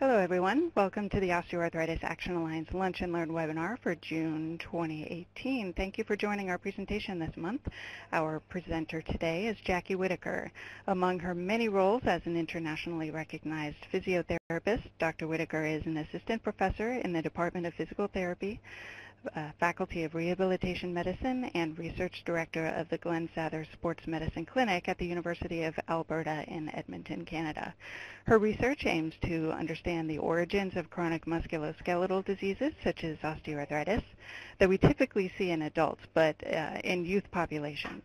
Hello everyone, welcome to the Osteoarthritis Action Alliance Lunch and Learn webinar for June 2018. Thank you for joining our presentation this month. Our presenter today is Jackie Whittaker. Among her many roles as an internationally recognized physiotherapist, Dr. Whittaker is an assistant professor in the Department of Physical Therapy, Faculty of Rehabilitation Medicine and Research Director of the Glen Sather Sports Medicine Clinic at the University of Alberta in Edmonton, Canada. Her research aims to understand the origins of chronic musculoskeletal diseases such as osteoarthritis that we typically see in adults but uh, in youth populations.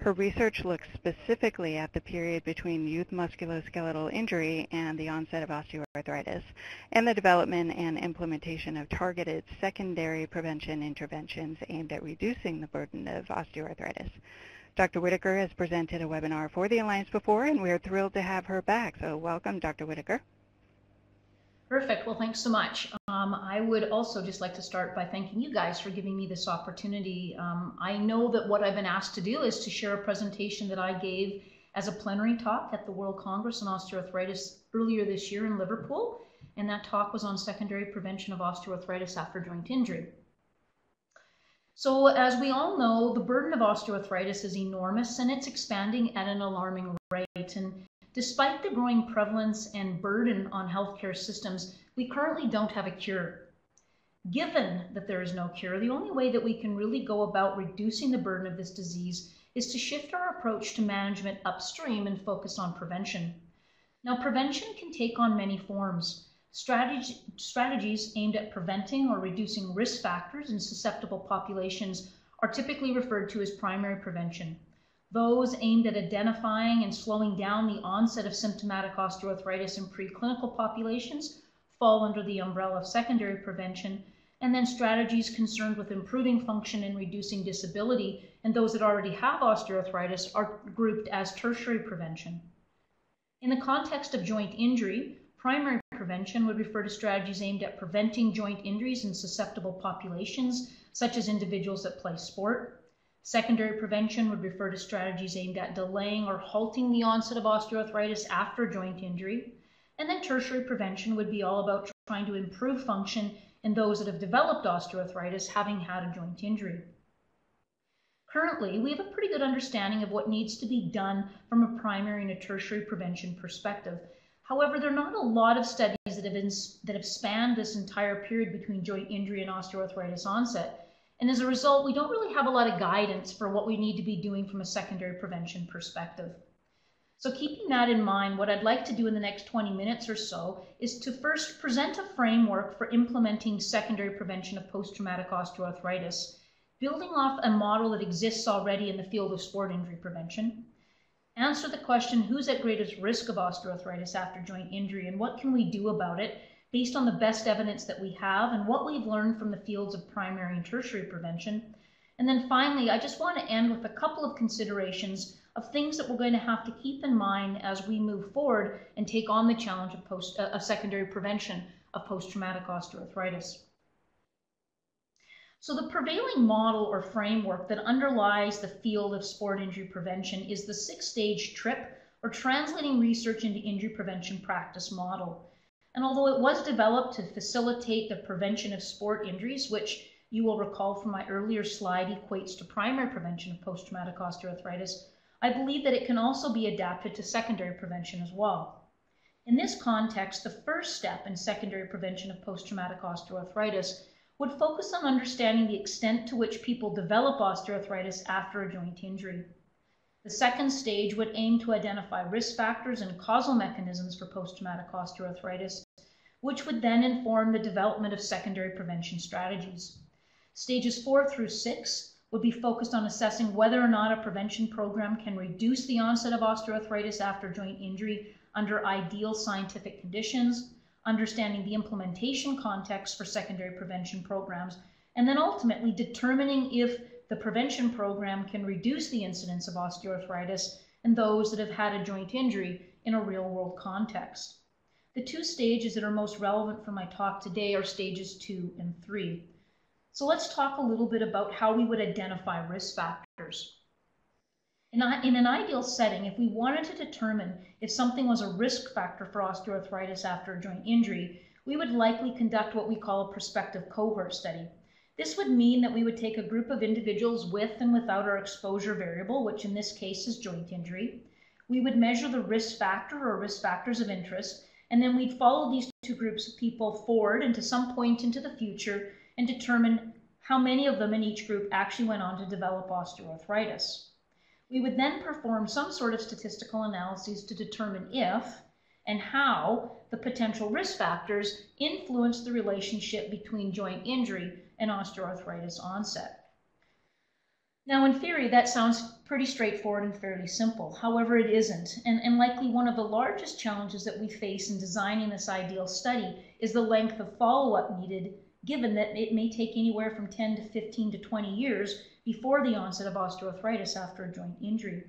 Her research looks specifically at the period between youth musculoskeletal injury and the onset of osteoarthritis, and the development and implementation of targeted secondary prevention interventions aimed at reducing the burden of osteoarthritis. Dr. Whittaker has presented a webinar for the Alliance before, and we're thrilled to have her back. So welcome, Dr. Whittaker. Perfect. Well, thanks so much. Um, I would also just like to start by thanking you guys for giving me this opportunity. Um, I know that what I've been asked to do is to share a presentation that I gave as a plenary talk at the World Congress on Osteoarthritis earlier this year in Liverpool, and that talk was on secondary prevention of osteoarthritis after joint injury. So as we all know, the burden of osteoarthritis is enormous and it's expanding at an alarming rate. And Despite the growing prevalence and burden on healthcare systems, we currently don't have a cure. Given that there is no cure, the only way that we can really go about reducing the burden of this disease is to shift our approach to management upstream and focus on prevention. Now, prevention can take on many forms. Strategy, strategies aimed at preventing or reducing risk factors in susceptible populations are typically referred to as primary prevention. Those aimed at identifying and slowing down the onset of symptomatic osteoarthritis in preclinical populations fall under the umbrella of secondary prevention, and then strategies concerned with improving function and reducing disability and those that already have osteoarthritis are grouped as tertiary prevention. In the context of joint injury, primary prevention would refer to strategies aimed at preventing joint injuries in susceptible populations, such as individuals that play sport. Secondary prevention would refer to strategies aimed at delaying or halting the onset of osteoarthritis after joint injury. And then tertiary prevention would be all about trying to improve function in those that have developed osteoarthritis having had a joint injury. Currently, we have a pretty good understanding of what needs to be done from a primary and a tertiary prevention perspective. However, there are not a lot of studies that have, that have spanned this entire period between joint injury and osteoarthritis onset. And as a result, we don't really have a lot of guidance for what we need to be doing from a secondary prevention perspective. So keeping that in mind, what I'd like to do in the next 20 minutes or so is to first present a framework for implementing secondary prevention of post-traumatic osteoarthritis, building off a model that exists already in the field of sport injury prevention, answer the question, who's at greatest risk of osteoarthritis after joint injury and what can we do about it, based on the best evidence that we have and what we've learned from the fields of primary and tertiary prevention. And then finally, I just want to end with a couple of considerations of things that we're going to have to keep in mind as we move forward and take on the challenge of, post, uh, of secondary prevention of post-traumatic osteoarthritis. So the prevailing model or framework that underlies the field of sport injury prevention is the six-stage TRIP, or Translating Research into Injury Prevention Practice model. And although it was developed to facilitate the prevention of sport injuries, which you will recall from my earlier slide equates to primary prevention of post-traumatic osteoarthritis, I believe that it can also be adapted to secondary prevention as well. In this context, the first step in secondary prevention of post-traumatic osteoarthritis would focus on understanding the extent to which people develop osteoarthritis after a joint injury. The second stage would aim to identify risk factors and causal mechanisms for post-traumatic osteoarthritis, which would then inform the development of secondary prevention strategies. Stages four through six would be focused on assessing whether or not a prevention program can reduce the onset of osteoarthritis after joint injury under ideal scientific conditions, understanding the implementation context for secondary prevention programs, and then ultimately determining if the prevention program can reduce the incidence of osteoarthritis in those that have had a joint injury in a real world context. The two stages that are most relevant for my talk today are stages two and three. So let's talk a little bit about how we would identify risk factors. In, in an ideal setting, if we wanted to determine if something was a risk factor for osteoarthritis after a joint injury, we would likely conduct what we call a prospective cohort study. This would mean that we would take a group of individuals with and without our exposure variable, which in this case is joint injury. We would measure the risk factor or risk factors of interest, and then we'd follow these two groups of people forward into some point into the future and determine how many of them in each group actually went on to develop osteoarthritis. We would then perform some sort of statistical analyses to determine if and how the potential risk factors influence the relationship between joint injury and osteoarthritis onset. Now, in theory, that sounds pretty straightforward and fairly simple. However, it isn't. And, and likely one of the largest challenges that we face in designing this ideal study is the length of follow up needed, given that it may take anywhere from 10 to 15 to 20 years before the onset of osteoarthritis after a joint injury.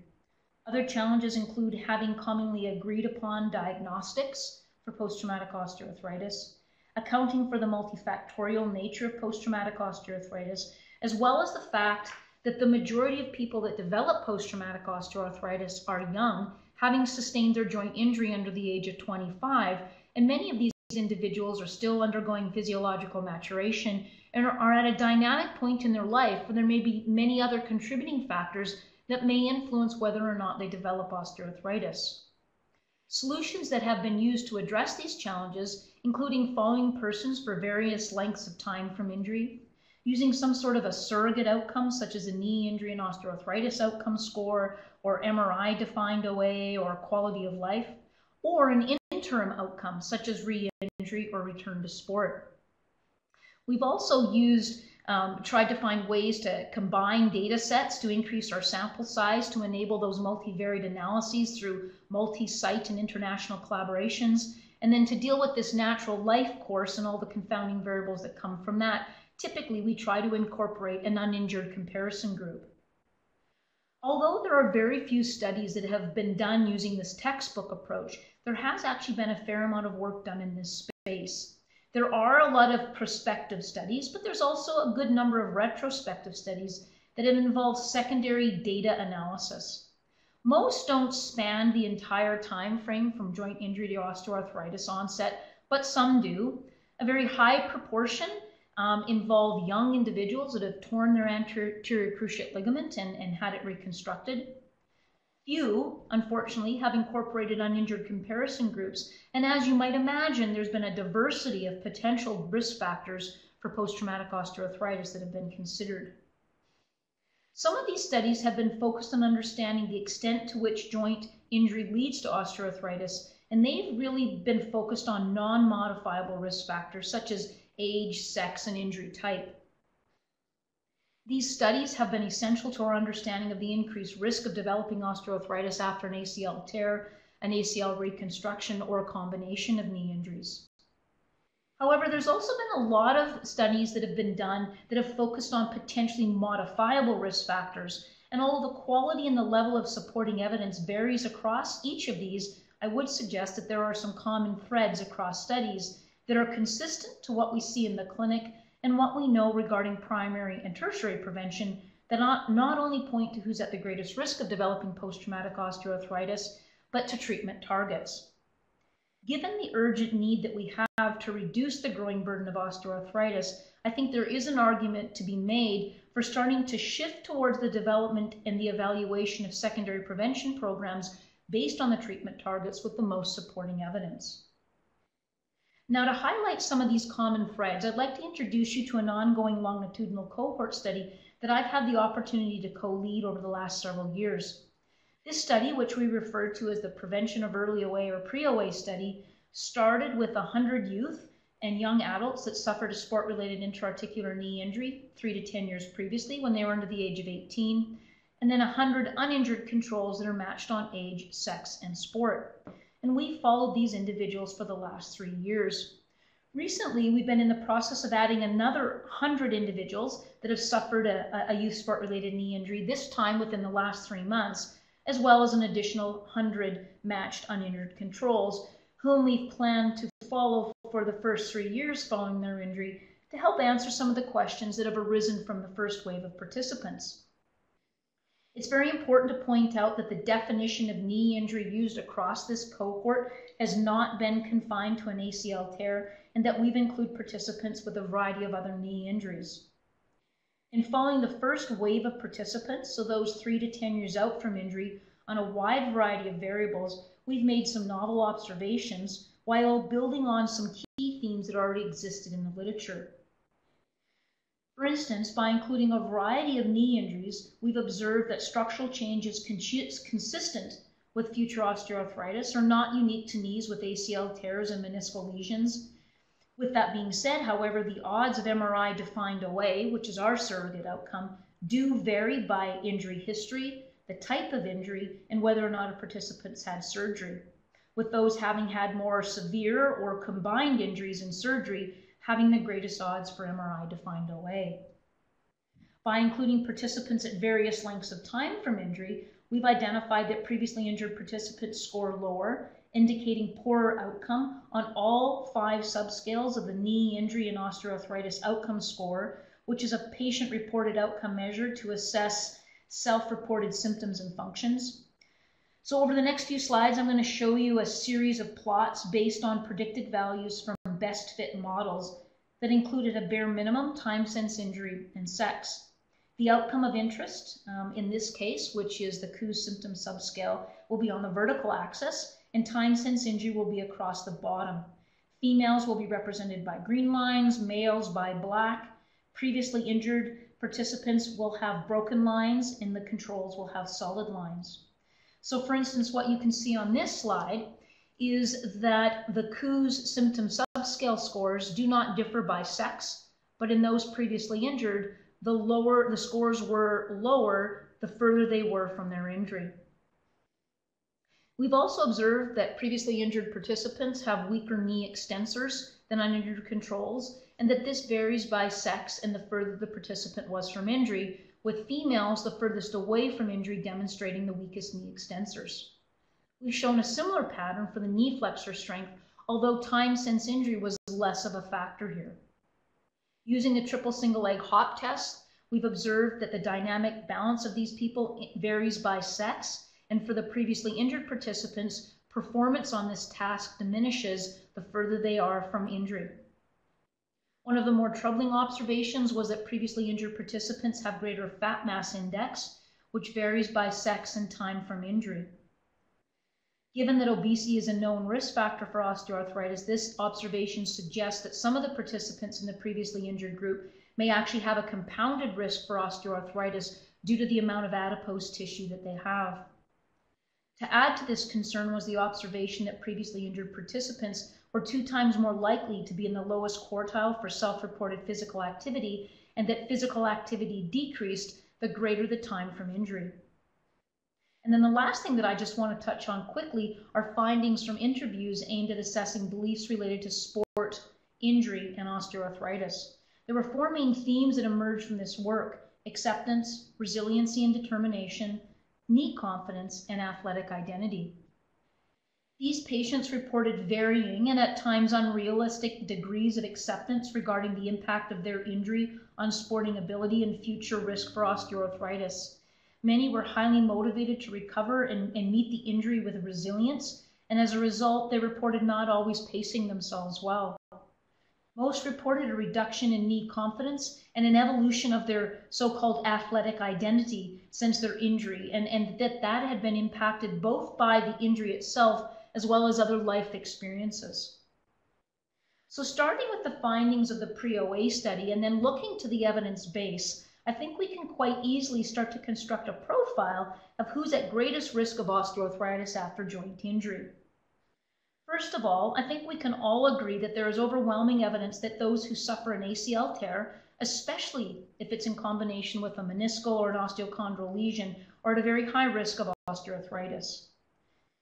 Other challenges include having commonly agreed upon diagnostics for post-traumatic osteoarthritis, accounting for the multifactorial nature of post-traumatic osteoarthritis, as well as the fact that the majority of people that develop post-traumatic osteoarthritis are young, having sustained their joint injury under the age of 25, and many of these individuals are still undergoing physiological maturation and are at a dynamic point in their life where there may be many other contributing factors that may influence whether or not they develop osteoarthritis. Solutions that have been used to address these challenges, including following persons for various lengths of time from injury, using some sort of a surrogate outcome, such as a knee injury and osteoarthritis outcome score, or MRI defined OA, or quality of life, or an interim outcome, such as re injury or return to sport. We've also used, um, tried to find ways to combine data sets to increase our sample size to enable those multivariate analyses through multi-site and international collaborations. And then to deal with this natural life course and all the confounding variables that come from that, typically we try to incorporate an uninjured comparison group. Although there are very few studies that have been done using this textbook approach, there has actually been a fair amount of work done in this space. There are a lot of prospective studies, but there's also a good number of retrospective studies that have involved secondary data analysis. Most don't span the entire time frame from joint injury to osteoarthritis onset, but some do. A very high proportion um, involve young individuals that have torn their anterior cruciate ligament and, and had it reconstructed. Few, unfortunately, have incorporated uninjured comparison groups, and as you might imagine, there's been a diversity of potential risk factors for post-traumatic osteoarthritis that have been considered. Some of these studies have been focused on understanding the extent to which joint injury leads to osteoarthritis, and they've really been focused on non-modifiable risk factors such as age, sex, and injury type. These studies have been essential to our understanding of the increased risk of developing osteoarthritis after an ACL tear, an ACL reconstruction, or a combination of knee injuries. However, there's also been a lot of studies that have been done that have focused on potentially modifiable risk factors. And although the quality and the level of supporting evidence varies across each of these, I would suggest that there are some common threads across studies that are consistent to what we see in the clinic and what we know regarding primary and tertiary prevention that not, not only point to who's at the greatest risk of developing post-traumatic osteoarthritis, but to treatment targets. Given the urgent need that we have to reduce the growing burden of osteoarthritis, I think there is an argument to be made for starting to shift towards the development and the evaluation of secondary prevention programs based on the treatment targets with the most supporting evidence. Now, to highlight some of these common threads, I'd like to introduce you to an ongoing longitudinal cohort study that I've had the opportunity to co-lead over the last several years. This study, which we refer to as the Prevention of Early OA or Pre-OA study, started with 100 youth and young adults that suffered a sport-related intra-articular knee injury three to 10 years previously when they were under the age of 18, and then 100 uninjured controls that are matched on age, sex, and sport and we followed these individuals for the last three years. Recently, we've been in the process of adding another 100 individuals that have suffered a, a youth sport related knee injury, this time within the last three months, as well as an additional 100 matched uninjured controls, whom we've planned to follow for the first three years following their injury to help answer some of the questions that have arisen from the first wave of participants. It's very important to point out that the definition of knee injury used across this cohort has not been confined to an ACL tear and that we've included participants with a variety of other knee injuries. In following the first wave of participants, so those three to 10 years out from injury, on a wide variety of variables, we've made some novel observations while building on some key themes that already existed in the literature. For instance, by including a variety of knee injuries, we've observed that structural changes consistent with future osteoarthritis are not unique to knees with ACL tears and meniscal lesions. With that being said, however, the odds of MRI defined OA, which is our surrogate outcome, do vary by injury history, the type of injury, and whether or not a participant's had surgery. With those having had more severe or combined injuries and surgery, having the greatest odds for MRI to defined OA. By including participants at various lengths of time from injury, we've identified that previously injured participants score lower, indicating poorer outcome on all five subscales of the knee injury and osteoarthritis outcome score, which is a patient reported outcome measure to assess self reported symptoms and functions. So, over the next few slides, I'm going to show you a series of plots based on predicted values from best fit models that included a bare minimum time since injury and sex. The outcome of interest, um, in this case, which is the KOOS symptom subscale, will be on the vertical axis, and time since injury will be across the bottom. Females will be represented by green lines, males by black. Previously injured participants will have broken lines, and the controls will have solid lines. So, for instance, what you can see on this slide is that the KOOS symptom subscale scores do not differ by sex, but in those previously injured, the lower the scores were lower, the further they were from their injury. We've also observed that previously injured participants have weaker knee extensors than uninjured controls, and that this varies by sex and the further the participant was from injury, with females the furthest away from injury demonstrating the weakest knee extensors. We've shown a similar pattern for the knee flexor strength, although time since injury was less of a factor here. Using the triple single leg hop test, we've observed that the dynamic balance of these people varies by sex, and for the previously injured participants, performance on this task diminishes the further they are from injury. One of the more troubling observations was that previously injured participants have greater fat mass index, which varies by sex and time from injury. Given that obesity is a known risk factor for osteoarthritis, this observation suggests that some of the participants in the previously injured group may actually have a compounded risk for osteoarthritis due to the amount of adipose tissue that they have. To add to this concern was the observation that previously injured participants were two times more likely to be in the lowest quartile for self-reported physical activity and that physical activity decreased the greater the time from injury. And then the last thing that I just want to touch on quickly are findings from interviews aimed at assessing beliefs related to sport, injury, and osteoarthritis. There were four main themes that emerged from this work acceptance, resiliency and determination, knee confidence, and athletic identity. These patients reported varying and at times unrealistic degrees of acceptance regarding the impact of their injury on sporting ability and future risk for osteoarthritis. Many were highly motivated to recover and, and meet the injury with resilience, and as a result, they reported not always pacing themselves well. Most reported a reduction in knee confidence and an evolution of their so-called athletic identity since their injury, and, and that that had been impacted both by the injury itself as well as other life experiences. So starting with the findings of the pre-OA study and then looking to the evidence base, I think we can quite easily start to construct a profile of who's at greatest risk of osteoarthritis after joint injury. First of all, I think we can all agree that there is overwhelming evidence that those who suffer an ACL tear, especially if it's in combination with a meniscal or an osteochondral lesion, are at a very high risk of osteoarthritis.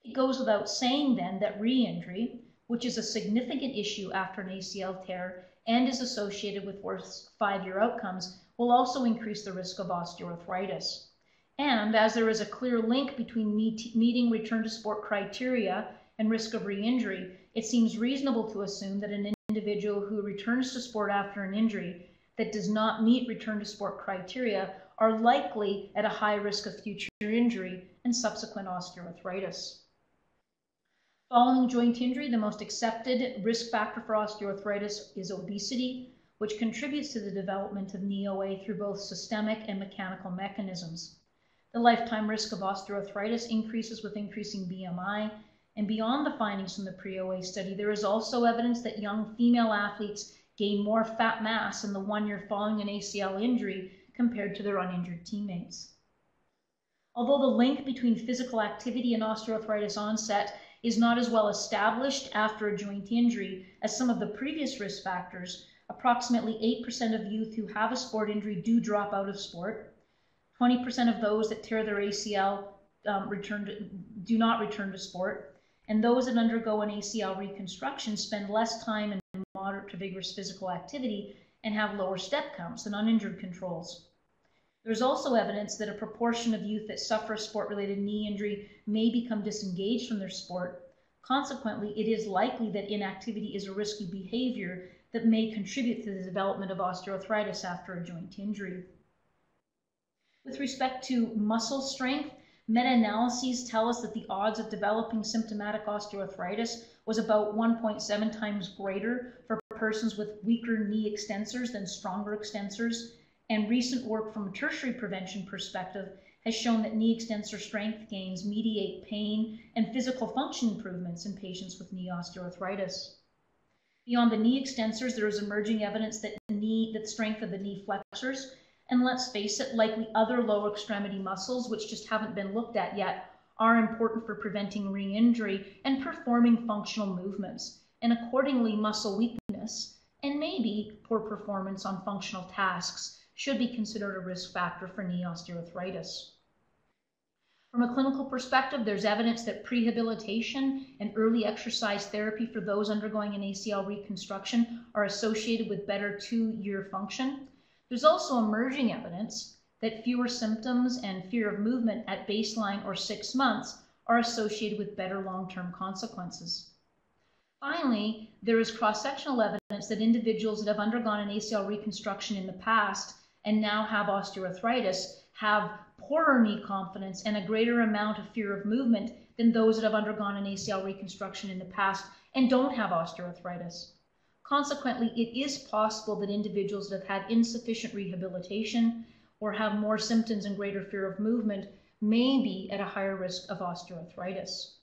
It goes without saying then that re-injury, which is a significant issue after an ACL tear and is associated with worse five-year outcomes, will also increase the risk of osteoarthritis. And as there is a clear link between meeting return to sport criteria and risk of re-injury, it seems reasonable to assume that an individual who returns to sport after an injury that does not meet return to sport criteria are likely at a high risk of future injury and subsequent osteoarthritis. Following joint injury, the most accepted risk factor for osteoarthritis is obesity, which contributes to the development of knee OA through both systemic and mechanical mechanisms. The lifetime risk of osteoarthritis increases with increasing BMI, and beyond the findings from the pre-OA study, there is also evidence that young female athletes gain more fat mass in the one year following an ACL injury compared to their uninjured teammates. Although the link between physical activity and osteoarthritis onset is not as well established after a joint injury as some of the previous risk factors, approximately 8% of youth who have a sport injury do drop out of sport. 20% of those that tear their ACL um, return to, do not return to sport. And those that undergo an ACL reconstruction spend less time in moderate to vigorous physical activity and have lower step counts than uninjured controls. There's also evidence that a proportion of youth that suffer a sport-related knee injury may become disengaged from their sport. Consequently, it is likely that inactivity is a risky behavior that may contribute to the development of osteoarthritis after a joint injury. With respect to muscle strength, meta-analyses tell us that the odds of developing symptomatic osteoarthritis was about 1.7 times greater for persons with weaker knee extensors than stronger extensors and recent work from a tertiary prevention perspective has shown that knee extensor strength gains mediate pain and physical function improvements in patients with knee osteoarthritis. Beyond the knee extensors, there is emerging evidence that the knee, that strength of the knee flexors, and let's face it, likely other lower extremity muscles, which just haven't been looked at yet, are important for preventing re-injury and performing functional movements. And accordingly, muscle weakness and maybe poor performance on functional tasks should be considered a risk factor for knee osteoarthritis. From a clinical perspective, there's evidence that prehabilitation and early exercise therapy for those undergoing an ACL reconstruction are associated with better two-year function. There's also emerging evidence that fewer symptoms and fear of movement at baseline or six months are associated with better long-term consequences. Finally, there is cross-sectional evidence that individuals that have undergone an ACL reconstruction in the past and now have osteoarthritis have poorer knee confidence and a greater amount of fear of movement than those that have undergone an ACL reconstruction in the past and don't have osteoarthritis. Consequently, it is possible that individuals that have had insufficient rehabilitation or have more symptoms and greater fear of movement may be at a higher risk of osteoarthritis.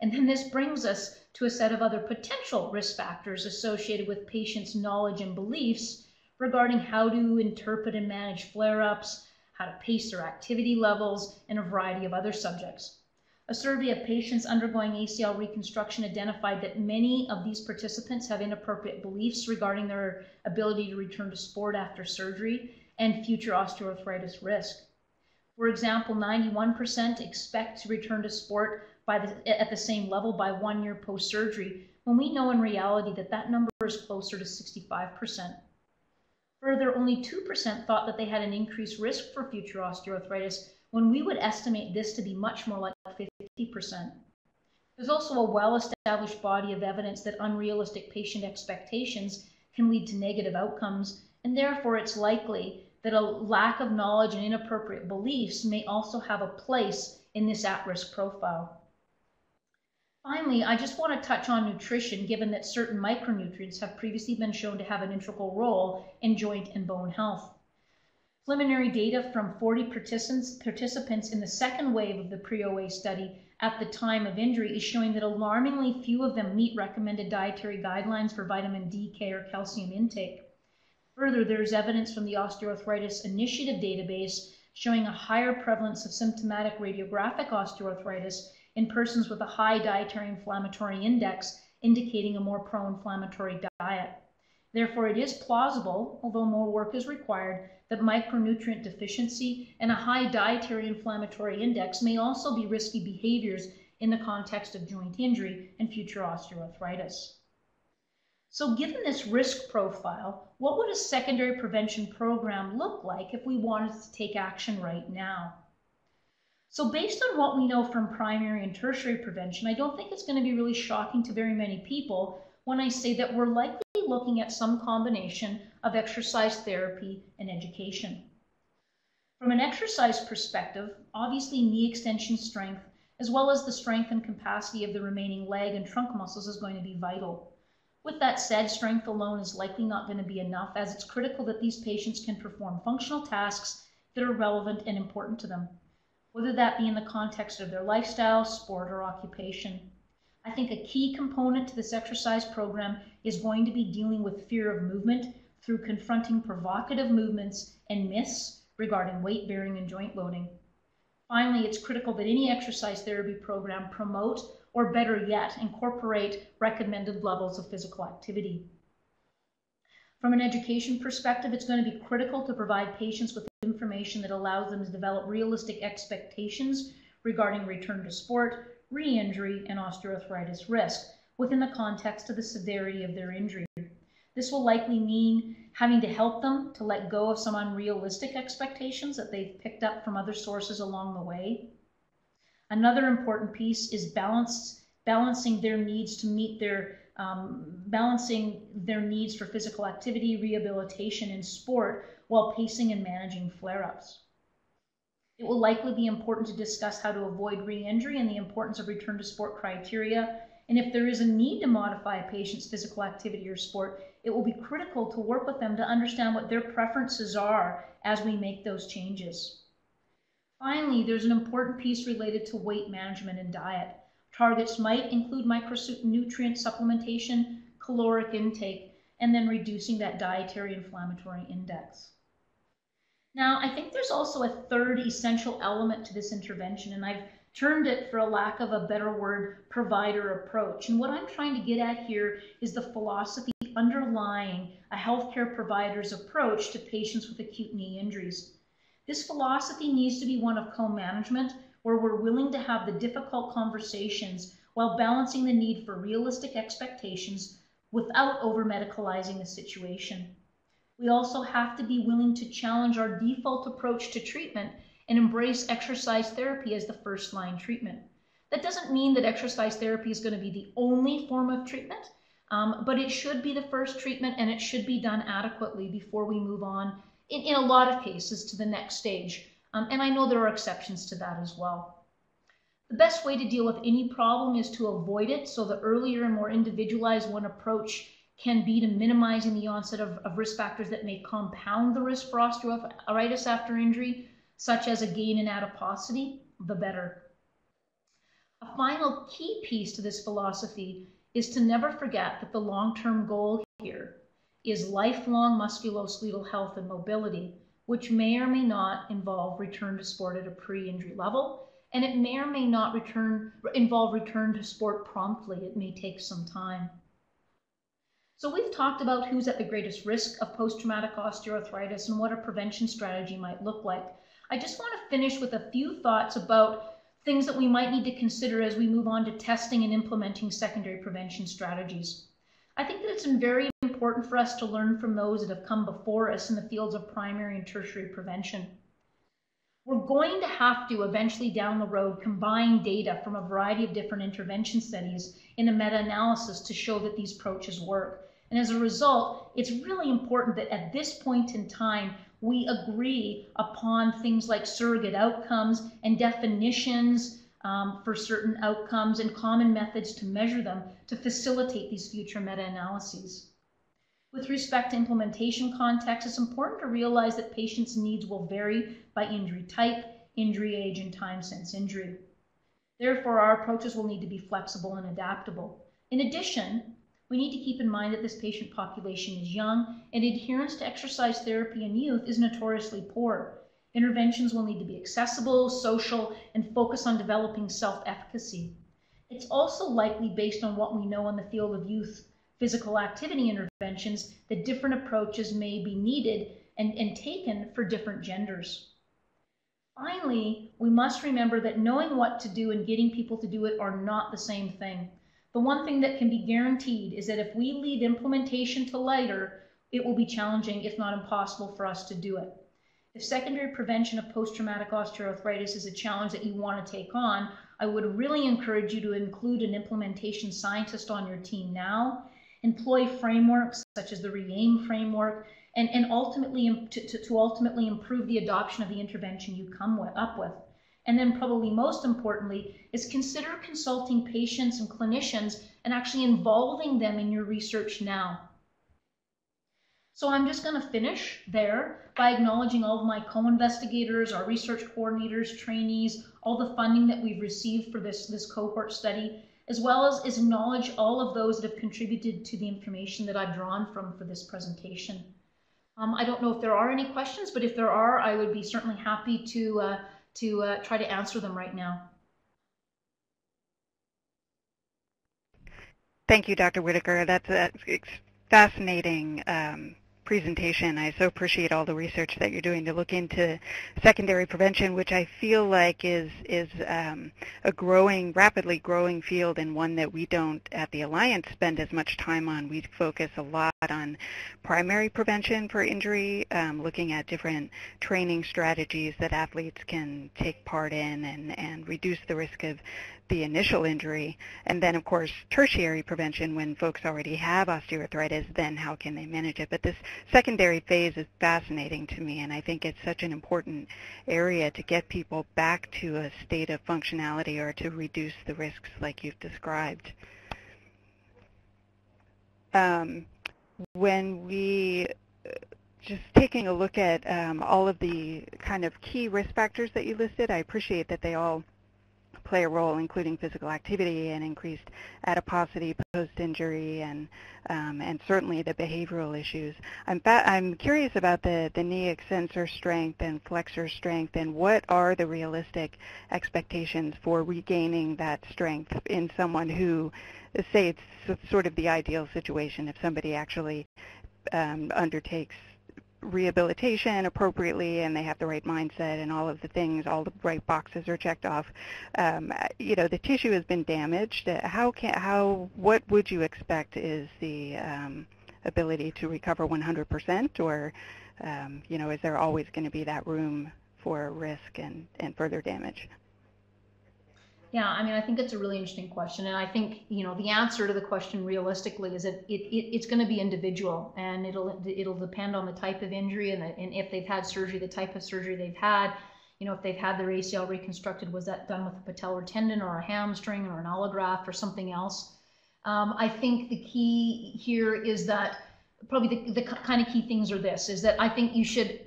And then this brings us to a set of other potential risk factors associated with patients' knowledge and beliefs regarding how to interpret and manage flare-ups, how to pace their activity levels, and a variety of other subjects. A survey of patients undergoing ACL reconstruction identified that many of these participants have inappropriate beliefs regarding their ability to return to sport after surgery and future osteoarthritis risk. For example, 91% expect to return to sport the, at the same level by one year post-surgery, when we know in reality that that number is closer to 65%. Further, only 2% thought that they had an increased risk for future osteoarthritis, when we would estimate this to be much more like 50%. There's also a well-established body of evidence that unrealistic patient expectations can lead to negative outcomes, and therefore it's likely that a lack of knowledge and inappropriate beliefs may also have a place in this at-risk profile. Finally, I just want to touch on nutrition, given that certain micronutrients have previously been shown to have an integral role in joint and bone health. Preliminary data from 40 participants, in the second wave of the pre-OA study at the time of injury is showing that alarmingly few of them meet recommended dietary guidelines for vitamin D, K, or calcium intake. Further, there's evidence from the Osteoarthritis Initiative database showing a higher prevalence of symptomatic radiographic osteoarthritis in persons with a high dietary inflammatory index, indicating a more pro-inflammatory diet. Therefore, it is plausible, although more work is required, that micronutrient deficiency and a high dietary inflammatory index may also be risky behaviors in the context of joint injury and future osteoarthritis. So given this risk profile, what would a secondary prevention program look like if we wanted to take action right now? So based on what we know from primary and tertiary prevention, I don't think it's going to be really shocking to very many people when I say that we're likely looking at some combination of exercise therapy and education. From an exercise perspective, obviously knee extension strength, as well as the strength and capacity of the remaining leg and trunk muscles is going to be vital. With that said, strength alone is likely not going to be enough as it's critical that these patients can perform functional tasks that are relevant and important to them, whether that be in the context of their lifestyle, sport, or occupation. I think a key component to this exercise program is going to be dealing with fear of movement through confronting provocative movements and myths regarding weight bearing and joint loading. Finally, it's critical that any exercise therapy program promote or better yet, incorporate recommended levels of physical activity. From an education perspective, it's going to be critical to provide patients with information that allows them to develop realistic expectations regarding return to sport, re-injury, and osteoarthritis risk within the context of the severity of their injury. This will likely mean having to help them to let go of some unrealistic expectations that they've picked up from other sources along the way. Another important piece is balancing their needs to meet their um, balancing their needs for physical activity, rehabilitation, and sport while pacing and managing flare-ups. It will likely be important to discuss how to avoid re-injury and the importance of return to sport criteria. And if there is a need to modify a patient's physical activity or sport, it will be critical to work with them to understand what their preferences are as we make those changes. Finally, there's an important piece related to weight management and diet. Targets might include micronutrient supplementation, caloric intake, and then reducing that dietary inflammatory index. Now, I think there's also a third essential element to this intervention, and I've termed it, for a lack of a better word, provider approach. And what I'm trying to get at here is the philosophy underlying a healthcare provider's approach to patients with acute knee injuries. This philosophy needs to be one of co-management where we're willing to have the difficult conversations while balancing the need for realistic expectations without over medicalizing the situation. We also have to be willing to challenge our default approach to treatment and embrace exercise therapy as the first line treatment. That doesn't mean that exercise therapy is going to be the only form of treatment, um, but it should be the first treatment and it should be done adequately before we move on in, in a lot of cases to the next stage. Um, and I know there are exceptions to that as well. The best way to deal with any problem is to avoid it. So the earlier and more individualized one approach can be to minimizing the onset of, of risk factors that may compound the risk for osteoarthritis after injury, such as a gain in adiposity, the better. A final key piece to this philosophy is to never forget that the long-term goal here is lifelong musculoskeletal health and mobility, which may or may not involve return to sport at a pre-injury level, and it may or may not return involve return to sport promptly. It may take some time. So we've talked about who's at the greatest risk of post-traumatic osteoarthritis and what a prevention strategy might look like. I just want to finish with a few thoughts about things that we might need to consider as we move on to testing and implementing secondary prevention strategies. I think that it's very important for us to learn from those that have come before us in the fields of primary and tertiary prevention. We're going to have to eventually down the road combine data from a variety of different intervention studies in a meta-analysis to show that these approaches work. And as a result, it's really important that at this point in time, we agree upon things like surrogate outcomes and definitions um, for certain outcomes and common methods to measure them to facilitate these future meta-analyses. With respect to implementation context, it's important to realize that patients' needs will vary by injury type, injury age, and time since injury. Therefore, our approaches will need to be flexible and adaptable. In addition, we need to keep in mind that this patient population is young and adherence to exercise therapy in youth is notoriously poor. Interventions will need to be accessible, social, and focus on developing self-efficacy. It's also likely based on what we know in the field of youth physical activity interventions that different approaches may be needed and, and taken for different genders. Finally, we must remember that knowing what to do and getting people to do it are not the same thing. The one thing that can be guaranteed is that if we leave implementation to later, it will be challenging, if not impossible, for us to do it. If secondary prevention of post-traumatic osteoarthritis is a challenge that you want to take on, I would really encourage you to include an implementation scientist on your team now, employ frameworks such as the RE-AIM framework, and, and ultimately to, to, to ultimately improve the adoption of the intervention you come with, up with. And then probably most importantly is consider consulting patients and clinicians and actually involving them in your research now. So I'm just going to finish there by acknowledging all of my co-investigators, our research coordinators, trainees, all the funding that we've received for this, this cohort study, as well as, as acknowledge all of those that have contributed to the information that I've drawn from for this presentation. Um, I don't know if there are any questions, but if there are, I would be certainly happy to, uh, to uh, try to answer them right now. Thank you, Dr. Whittaker. That's a fascinating um, presentation. I so appreciate all the research that you're doing to look into secondary prevention, which I feel like is is um, a growing, rapidly growing field and one that we don't at the Alliance spend as much time on. We focus a lot on primary prevention for injury, um, looking at different training strategies that athletes can take part in and, and reduce the risk of the initial injury, and then of course tertiary prevention when folks already have osteoarthritis, then how can they manage it? But this secondary phase is fascinating to me, and I think it's such an important area to get people back to a state of functionality or to reduce the risks like you've described. Um, when we uh, just taking a look at um, all of the kind of key risk factors that you listed, I appreciate that they all play a role, including physical activity and increased adiposity post-injury, and um, and certainly the behavioral issues. I'm I'm curious about the the knee extensor strength and flexor strength, and what are the realistic expectations for regaining that strength in someone who, say, it's sort of the ideal situation if somebody actually um, undertakes rehabilitation appropriately and they have the right mindset and all of the things, all the right boxes are checked off. Um, you know, the tissue has been damaged. How can, how, what would you expect is the um, ability to recover 100% or, um, you know, is there always going to be that room for risk and, and further damage? Yeah, I mean, I think it's a really interesting question, and I think you know the answer to the question realistically is that it, it it's going to be individual, and it'll it'll depend on the type of injury and, the, and if they've had surgery, the type of surgery they've had. You know, if they've had their ACL reconstructed, was that done with a patellar tendon or a hamstring or an allograft or something else? Um, I think the key here is that probably the, the kind of key things are this: is that I think you should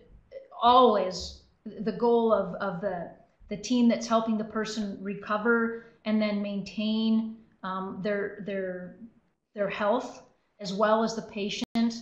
always the goal of of the the team that's helping the person recover and then maintain um, their their their health as well as the patient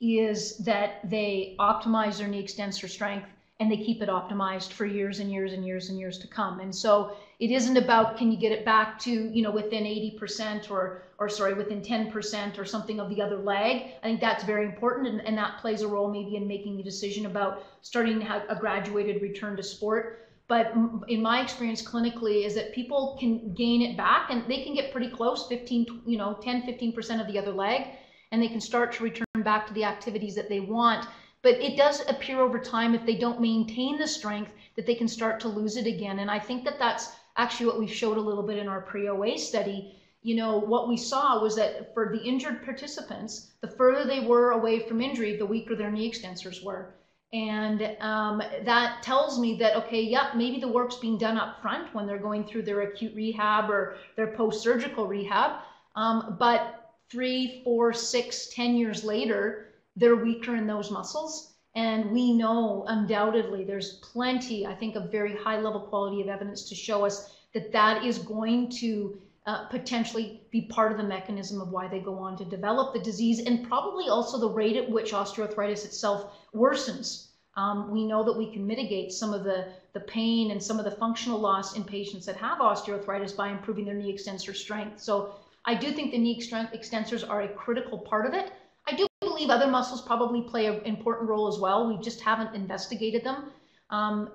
is that they optimize their knee extensor strength and they keep it optimized for years and years and years and years to come. And so it isn't about can you get it back to you know within 80% or or sorry within 10% or something of the other leg. I think that's very important and, and that plays a role maybe in making a decision about starting a graduated return to sport but in my experience clinically is that people can gain it back and they can get pretty close 15 you know 10 15% of the other leg and they can start to return back to the activities that they want. But it does appear over time if they don't maintain the strength that they can start to lose it again. And i think that that's actually what we showed a little bit in our pre-oa study. You know what we saw was that for the injured participants the further they were away from injury the weaker their knee extensors were and um, that tells me that, okay, yep, maybe the work's being done up front when they're going through their acute rehab or their post-surgical rehab. Um, but three, four, six, ten years later, they're weaker in those muscles. And we know undoubtedly there's plenty, I think, of very high level quality of evidence to show us that that is going to uh, potentially be part of the mechanism of why they go on to develop the disease and probably also the rate at which osteoarthritis itself worsens. Um, we know that we can mitigate some of the, the pain and some of the functional loss in patients that have osteoarthritis by improving their knee extensor strength. So I do think the knee extensors are a critical part of it. I do believe other muscles probably play an important role as well. We just haven't investigated them. Um,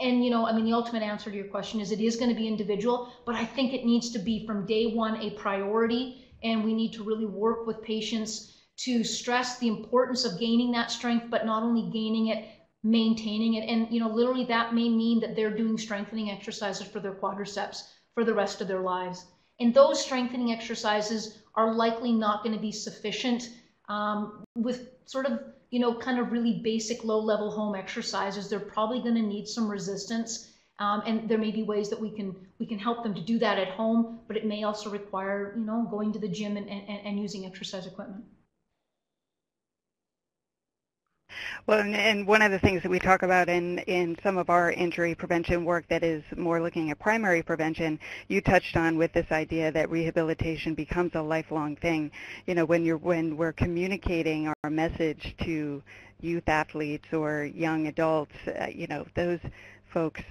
and, you know, I mean, the ultimate answer to your question is it is going to be individual, but I think it needs to be from day one a priority. And we need to really work with patients to stress the importance of gaining that strength, but not only gaining it, maintaining it. And, you know, literally that may mean that they're doing strengthening exercises for their quadriceps for the rest of their lives. And those strengthening exercises are likely not going to be sufficient um, with sort of, you know, kind of really basic low level home exercises. They're probably going to need some resistance. Um, and there may be ways that we can we can help them to do that at home, but it may also require, you know, going to the gym and, and, and using exercise equipment. Well, and, one of the things that we talk about in, in some of our injury prevention work that is more looking at primary prevention, you touched on with this idea that rehabilitation becomes a lifelong thing. You know, when you're when we're communicating our message to youth athletes or young adults, uh, you know, those folks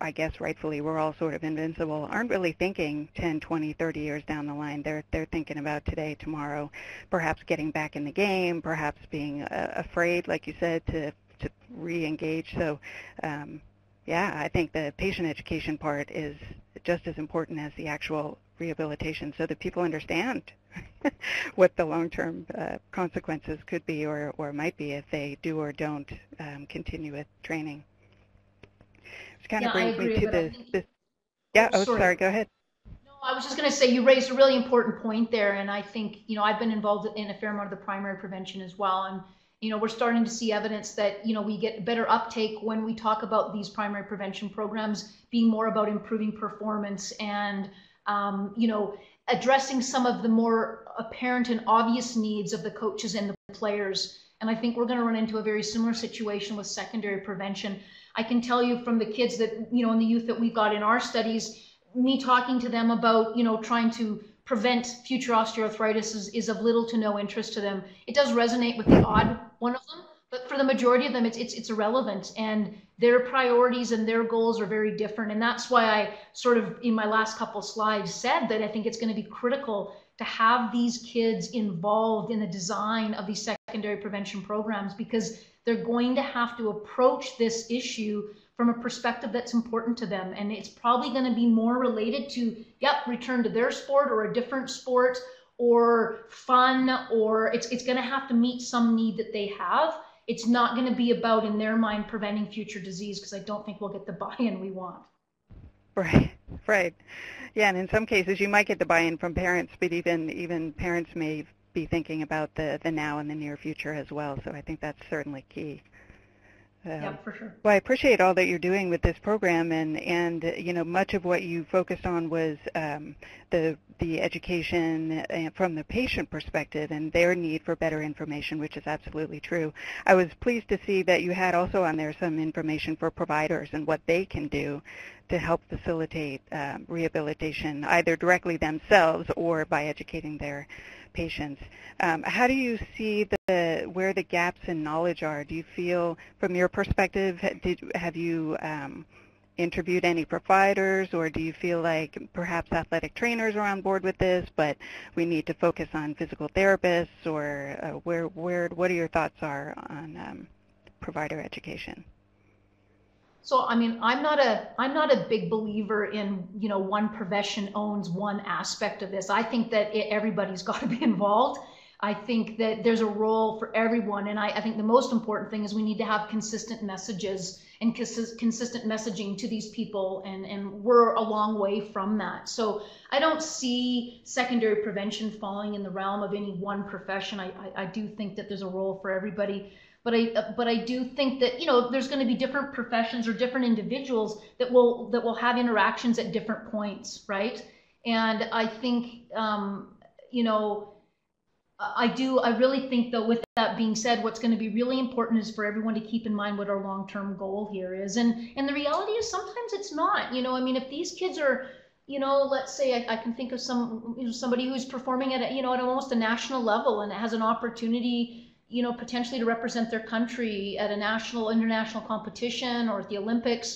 I guess rightfully we're all sort of invincible, aren't really thinking 10, 20, 30 years down the line. They're they're thinking about today, tomorrow, perhaps getting back in the game, perhaps being uh, afraid, like you said, to to re-engage. So, um, yeah, I think the patient education part is just as important as the actual rehabilitation, so that people understand what the long-term uh, consequences could be or or might be if they do or don't um, continue with training. Which kind yeah, of brings agree, me to this. Yeah. Oh, oh, sorry. sorry. Go ahead. No, I was just going to say you raised a really important point there, and I think you know I've been involved in a fair amount of the primary prevention as well, and you know we're starting to see evidence that you know we get better uptake when we talk about these primary prevention programs being more about improving performance and um, you know addressing some of the more apparent and obvious needs of the coaches and the players. And I think we're going to run into a very similar situation with secondary prevention. I can tell you from the kids that, you know, and the youth that we've got in our studies, me talking to them about, you know, trying to prevent future osteoarthritis is, is of little to no interest to them. It does resonate with the odd one of them, but for the majority of them, it's, it's, it's irrelevant. And their priorities and their goals are very different. And that's why I sort of, in my last couple slides, said that I think it's going to be critical to have these kids involved in the design of these secondary prevention programs because they're going to have to approach this issue from a perspective that's important to them. And it's probably going to be more related to, yep, return to their sport or a different sport or fun, or it's, it's going to have to meet some need that they have. It's not going to be about, in their mind, preventing future disease because I don't think we'll get the buy in we want. Right, right. Yeah, and in some cases you might get the buy-in from parents, but even even parents may be thinking about the, the now and the near future as well. So I think that's certainly key. Um, yeah, for sure. Well, I appreciate all that you're doing with this program, and and you know much of what you focused on was um, the the education uh, from the patient perspective and their need for better information, which is absolutely true. I was pleased to see that you had also on there some information for providers and what they can do to help facilitate um, rehabilitation, either directly themselves or by educating their patients. Um, how do you see the where the gaps in knowledge are? Do you feel, from your perspective, did have you um, interviewed any providers, or do you feel like perhaps athletic trainers are on board with this, but we need to focus on physical therapists, or uh, where where what are your thoughts are on um, provider education? So I mean, I'm not a I'm not a big believer in you know one profession owns one aspect of this. I think that it, everybody's got to be involved. I think that there's a role for everyone, and I, I think the most important thing is we need to have consistent messages and cons- consistent messaging to these people, and and we're a long way from that. So I don't see secondary prevention falling in the realm of any one profession. I I, I do think that there's a role for everybody but I but I do think that you know there's going to be different professions or different individuals that will that will have interactions at different points, right? And I think um, you know I do I really think though with that being said, what's going to be really important is for everyone to keep in mind what our long-term goal here is, and and the reality is sometimes it's not. You know, I mean, if these kids are you know, let's say I, I, can think of some, you know, somebody who's performing at, a, you know, at almost a national level and has an opportunity you know, potentially to represent their country at a national, international competition or at the Olympics,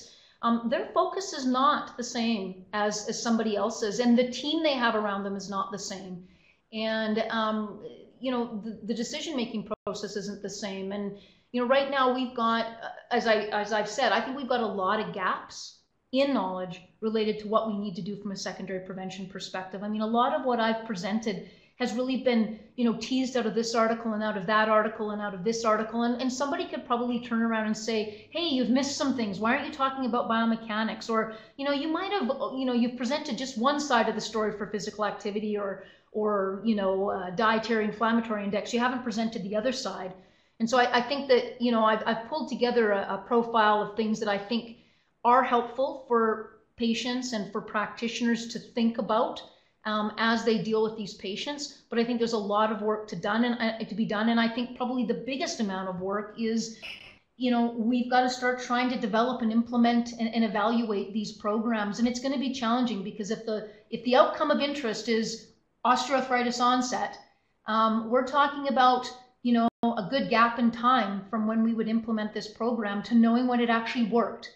um, their focus is not the same as, as somebody else's, and the team they have around them is not the same. And, um, you know, the, the decision-making process isn't the same. And, you know, right now we've got, uh, as, I, as I've said, I think we've got a lot of gaps in knowledge related to what we need to do from a secondary prevention perspective. I mean, a lot of what I've presented has really been, you know, teased out of this article and out of that article and out of this article. And, and somebody could probably turn around and say, hey, you've missed some things. Why aren't you talking about biomechanics? Or, you know, you might have, you know, you've presented just one side of the story for physical activity or, or you know uh, dietary inflammatory index. You haven't presented the other side. And so I, I think that you know I've, I've pulled together a, a profile of things that I think are helpful for patients and for practitioners to think about um, as they deal with these patients. But I think there's a lot of work to done and uh, to be done. And I think probably the biggest amount of work is, you know, we've got to start trying to develop and implement and, and evaluate these programs. And it's going to be challenging because if the if the outcome of interest is osteoarthritis onset, um, we're talking about you know a good gap in time from when we would implement this program to knowing when it actually worked.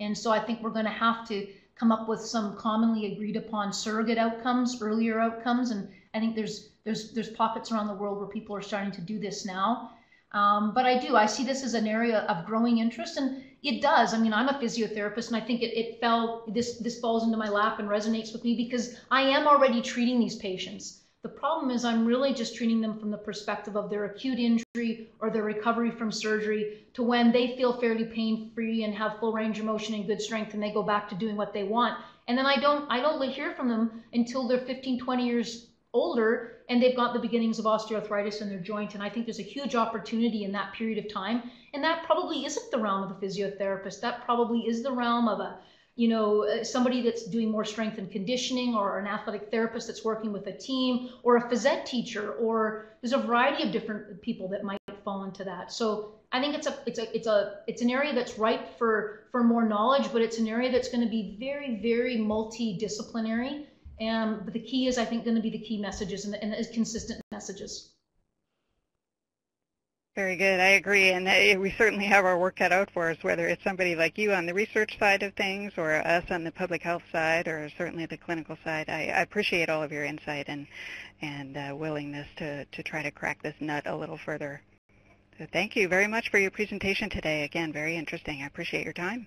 And so I think we're going to have to come up with some commonly agreed upon surrogate outcomes, earlier outcomes, and I think there's there's there's pockets around the world where people are starting to do this now. Um, but I do I see this as an area of growing interest, and it does. I mean, I'm a physiotherapist, and I think it, it fell this this falls into my lap and resonates with me because I am already treating these patients. The problem is I'm really just treating them from the perspective of their acute injury or their recovery from surgery to when they feel fairly pain free and have full range of motion and good strength and they go back to doing what they want. And then I don't I don't hear from them until they're 15, 20 years older and they've got the beginnings of osteoarthritis in their joint. And I think there's a huge opportunity in that period of time. And that probably isn't the realm of a physiotherapist. That probably is the realm of a you know, uh, somebody that's doing more strength and conditioning or an athletic therapist that's working with a team or a phys ed teacher or there's a variety of different people that might fall into that. So I think it's a it's a it's a it's an area that's ripe for for more knowledge, but it's an area that's going to be very very multidisciplinary. And but the key is I think going to be the key messages and, and consistent messages. Very good. I agree. And uh, we certainly have our work cut out for us, whether it's somebody like you on the research side of things or us on the public health side or certainly the clinical side. I, I appreciate all of your insight and, and uh, willingness to, to try to crack this nut a little further. So thank you very much for your presentation today. Again, very interesting. I appreciate your time.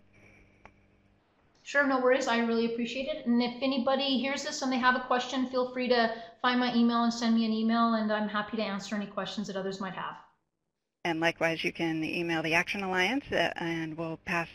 Sure, no worries. I really appreciate it. And if anybody hears this and they have a question, feel free to find my email and send me an email, and I'm happy to answer any questions that others might have. And likewise, you can email the Action Alliance, uh, and we'll pass